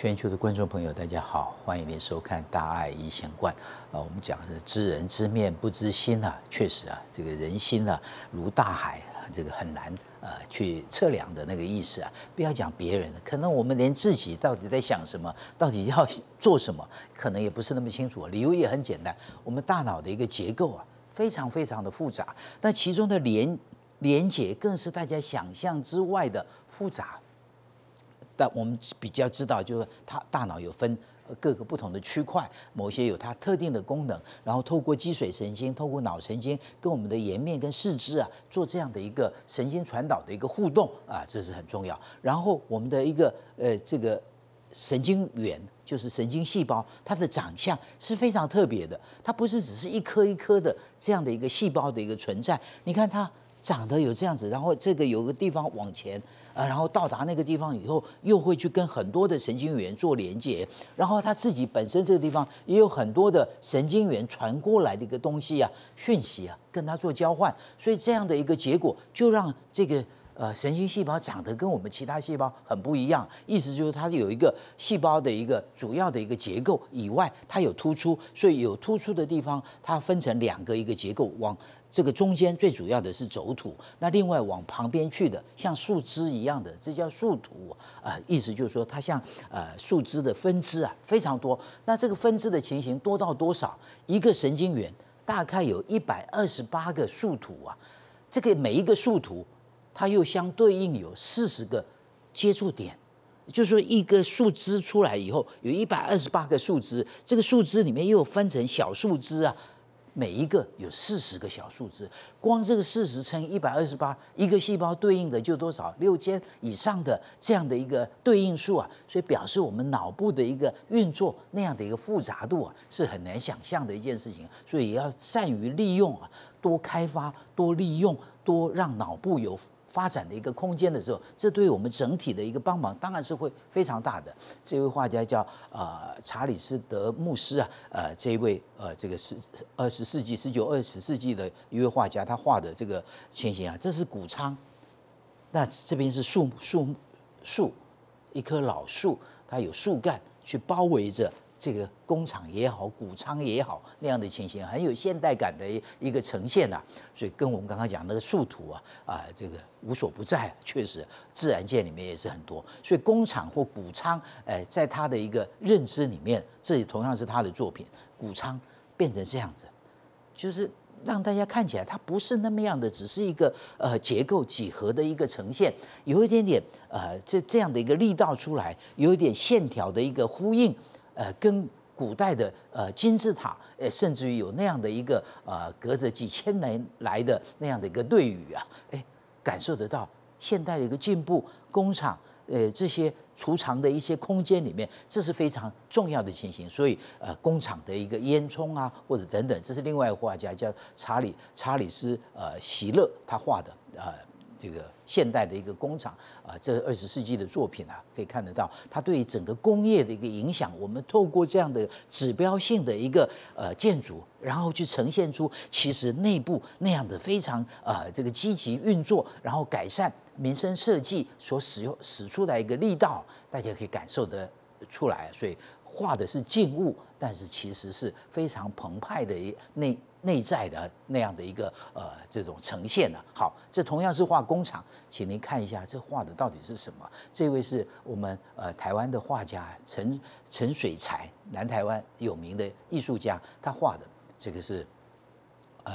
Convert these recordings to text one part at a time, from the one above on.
全球的观众朋友，大家好，欢迎您收看《大爱一贤观》啊。我们讲的是知人知面不知心啊，确实啊，这个人心啊如大海，这个很难呃去测量的那个意思啊。不要讲别人，可能我们连自己到底在想什么，到底要做什么，可能也不是那么清楚。理由也很简单，我们大脑的一个结构啊，非常非常的复杂，那其中的连连结更是大家想象之外的复杂。但我们比较知道，就是它大脑有分各个不同的区块，某些有它特定的功能，然后透过脊髓神经，透过脑神经跟我们的颜面跟四肢啊做这样的一个神经传导的一个互动啊，这是很重要。然后我们的一个呃这个神经元就是神经细胞，它的长相是非常特别的，它不是只是一颗一颗的这样的一个细胞的一个存在。你看它长得有这样子，然后这个有个地方往前。然后到达那个地方以后，又会去跟很多的神经元做连接，然后他自己本身这个地方也有很多的神经元传过来的一个东西啊，讯息啊，跟他做交换，所以这样的一个结果就让这个呃神经细胞长得跟我们其他细胞很不一样，意思就是它有一个细胞的一个主要的一个结构以外，它有突出，所以有突出的地方，它分成两个一个结构往。这个中间最主要的是轴突，那另外往旁边去的像树枝一样的，这叫树突啊，意思就是说它像呃树枝的分支啊非常多。那这个分支的情形多到多少？一个神经元大概有一百二十八个树突啊，这个每一个树突它又相对应有四十个接触点，就是说一个树枝出来以后有一百二十八个树枝，这个树枝里面又分成小树枝啊。每一个有四十个小树枝，光这个四十乘一百二十八，一个细胞对应的就多少六千以上的这样的一个对应数啊，所以表示我们脑部的一个运作那样的一个复杂度啊，是很难想象的一件事情，所以也要善于利用啊，多开发、多利用、多让脑部有。发展的一个空间的时候，这对我们整体的一个帮忙当然是会非常大的。这位画家叫呃查理斯德穆斯啊，呃这一位呃这个是二十世纪十九二十世纪的一位画家，他画的这个情形啊，这是谷仓，那这边是树树树，一棵老树，它有树干去包围着。这个工厂也好，谷仓也好，那样的情形很有现代感的一个呈现呐。所以跟我们刚刚讲那个树图啊，啊，这个无所不在，确实自然界里面也是很多。所以工厂或谷仓，哎，在他的一个认知里面，这也同样是他的作品。谷仓变成这样子，就是让大家看起来它不是那么样的，只是一个呃结构几何的一个呈现，有一点点呃这这样的一个力道出来，有一点线条的一个呼应。呃，跟古代的呃金字塔，呃，甚至于有那样的一个呃，隔着几千年来的那样的一个对语啊，哎，感受得到现代的一个进步，工厂，呃，这些储藏的一些空间里面，这是非常重要的情形。所以，呃，工厂的一个烟囱啊，或者等等，这是另外一个画家叫查理查理斯呃席勒他画的呃。这个现代的一个工厂啊，这二十世纪的作品啊，可以看得到它对整个工业的一个影响。我们透过这样的指标性的一个呃建筑，然后去呈现出其实内部那样的非常呃这个积极运作，然后改善民生设计所使用使出来一个力道，大家可以感受得出来。所以画的是静物，但是其实是非常澎湃的一那。内在的那样的一个呃这种呈现呢？好，这同样是画工厂，请您看一下这画的到底是什么？这位是我们呃台湾的画家陈陈水才，南台湾有名的艺术家，他画的这个是呃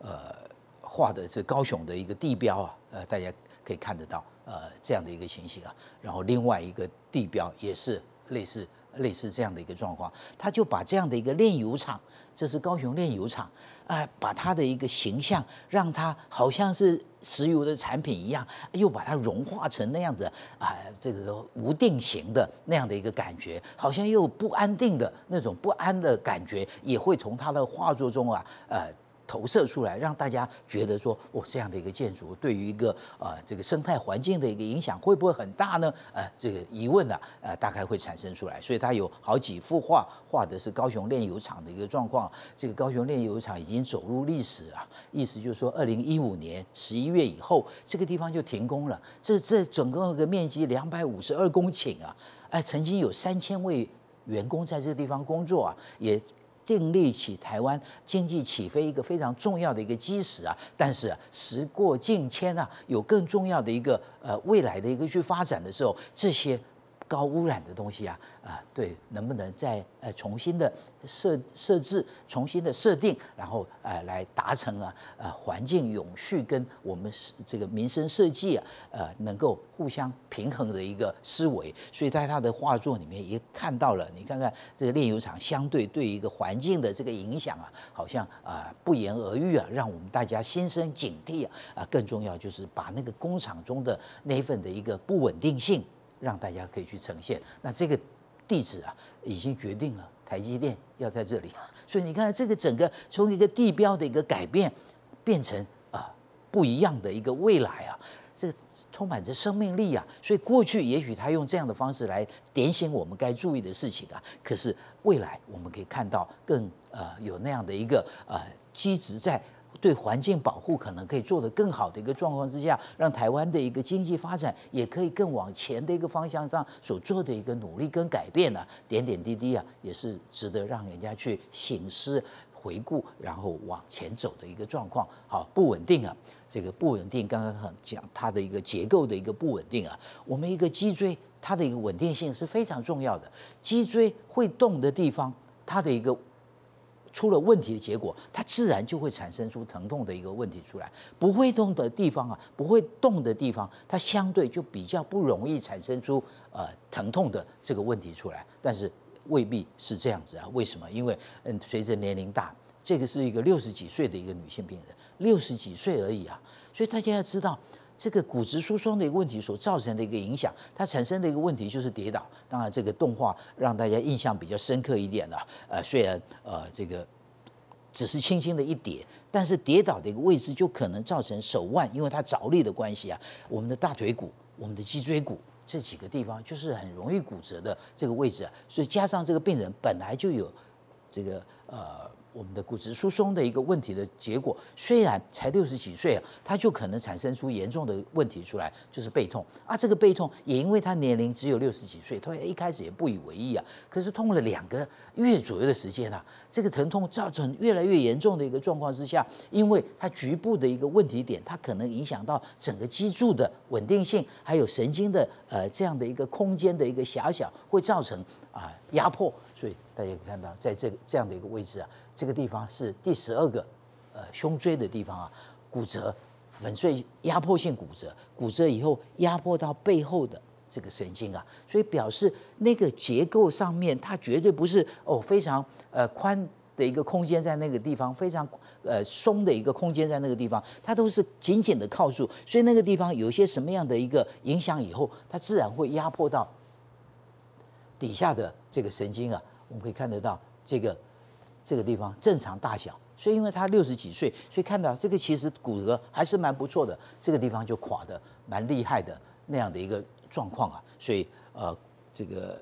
呃画的是高雄的一个地标啊，呃大家可以看得到呃这样的一个情形啊，然后另外一个地标也是类似。类似这样的一个状况，他就把这样的一个炼油厂，这是高雄炼油厂，啊，把它的一个形象，让它好像是石油的产品一样，又把它融化成那样的啊，这个无定型的那样的一个感觉，好像又不安定的那种不安的感觉，也会从他的画作中啊，呃，投射出来，让大家觉得说，哦，这样的一个建筑对于一个呃这个生态环境的一个影响会不会很大呢？呃，这个疑问呢，呃，大概会产生出来。所以它有好几幅画，画的是高雄炼油厂的一个状况。这个高雄炼油厂已经走入历史啊，意思就是说，二零一五年十一月以后，这个地方就停工了。这这总共一个面积两百五十二公顷啊，哎，曾经有三千位员工在这个地方工作啊，也。订立起台湾经济起飞一个非常重要的一个基石啊，但是时过境迁啊，有更重要的一个呃未来的一个去发展的时候，这些。高污染的东西啊，啊，对，能不能再呃重新的设设置、重新的设定，然后呃来达成啊呃环境永续跟我们这个民生设计啊呃能够互相平衡的一个思维。所以在他的画作里面也看到了，你看看这个炼油厂相对对一个环境的这个影响啊，好像啊不言而喻啊，让我们大家心生警惕啊啊，更重要就是把那个工厂中的那份的一个不稳定性。让大家可以去呈现。那这个地址啊，已经决定了台积电要在这里。所以你看，这个整个从一个地标的一个改变，变成啊不一样的一个未来啊，这个充满着生命力啊。所以过去也许他用这样的方式来点醒我们该注意的事情啊，可是未来我们可以看到更呃有那样的一个呃机制在。对环境保护可能可以做得更好的一个状况之下，让台湾的一个经济发展也可以更往前的一个方向上所做的一个努力跟改变呢，点点滴滴啊，也是值得让人家去醒思、回顾，然后往前走的一个状况。好，不稳定啊，这个不稳定，刚刚很讲它的一个结构的一个不稳定啊，我们一个脊椎它的一个稳定性是非常重要的，脊椎会动的地方，它的一个。出了问题的结果，它自然就会产生出疼痛的一个问题出来。不会动的地方啊，不会动的地方，它相对就比较不容易产生出呃疼痛的这个问题出来。但是未必是这样子啊？为什么？因为嗯，随着年龄大，这个是一个六十几岁的一个女性病人，六十几岁而已啊。所以大家要知道。这个骨质疏松的一个问题所造成的一个影响，它产生的一个问题就是跌倒。当然，这个动画让大家印象比较深刻一点了。呃，虽然呃这个只是轻轻的一跌，但是跌倒的一个位置就可能造成手腕，因为它着力的关系啊，我们的大腿骨、我们的脊椎骨这几个地方就是很容易骨折的这个位置啊。所以加上这个病人本来就有这个呃。我们的骨质疏松的一个问题的结果，虽然才六十几岁啊，他就可能产生出严重的问题出来，就是背痛啊。这个背痛也因为他年龄只有六十几岁，他一开始也不以为意啊。可是痛了两个月左右的时间啊，这个疼痛造成越来越严重的一个状况之下，因为它局部的一个问题点，它可能影响到整个脊柱的稳定性，还有神经的呃这样的一个空间的一个狭小，会造成啊压迫。所以大家可以看到，在这个这样的一个位置啊，这个地方是第十二个呃胸椎的地方啊，骨折、粉碎、压迫性骨折，骨折以后压迫到背后的这个神经啊，所以表示那个结构上面它绝对不是哦非常呃宽的一个空间在那个地方，非常呃松的一个空间在那个地方，它都是紧紧的靠住，所以那个地方有一些什么样的一个影响以后，它自然会压迫到。底下的这个神经啊，我们可以看得到这个这个地方正常大小，所以因为他六十几岁，所以看到这个其实骨骼还是蛮不错的，这个地方就垮的蛮厉害的那样的一个状况啊，所以呃这个。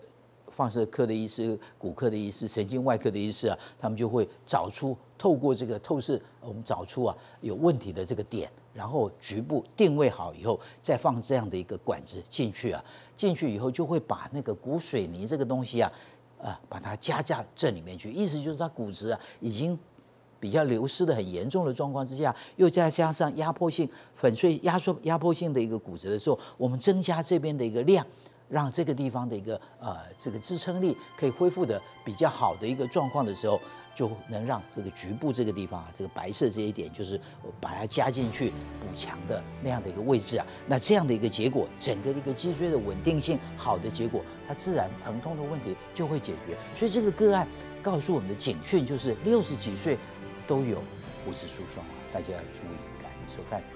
放射科的医师、骨科的医师、神经外科的医师啊，他们就会找出透过这个透视，我们找出啊有问题的这个点，然后局部定位好以后，再放这样的一个管子进去啊，进去以后就会把那个骨水泥这个东西啊，啊把它加在这里面去，意思就是它骨质啊已经比较流失的很严重的状况之下，又再加上压迫性粉碎压缩压迫性的一个骨折的时候，我们增加这边的一个量。让这个地方的一个呃这个支撑力可以恢复的比较好的一个状况的时候，就能让这个局部这个地方啊，这个白色这一点就是我把它加进去补强的那样的一个位置啊。那这样的一个结果，整个的一个脊椎的稳定性好的结果，它自然疼痛的问题就会解决。所以这个个案告诉我们的警讯就是六十几岁都有骨质疏松啊，大家要注意。感谢收看。